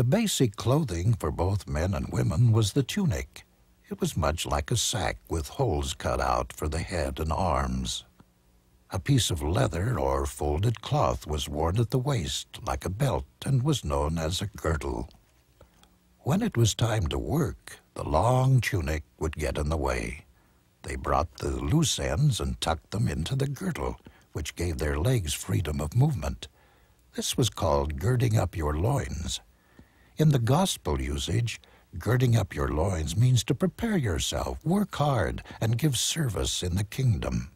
The basic clothing for both men and women was the tunic. It was much like a sack with holes cut out for the head and arms. A piece of leather or folded cloth was worn at the waist like a belt and was known as a girdle. When it was time to work, the long tunic would get in the way. They brought the loose ends and tucked them into the girdle, which gave their legs freedom of movement. This was called girding up your loins. In the gospel usage, girding up your loins means to prepare yourself, work hard, and give service in the kingdom.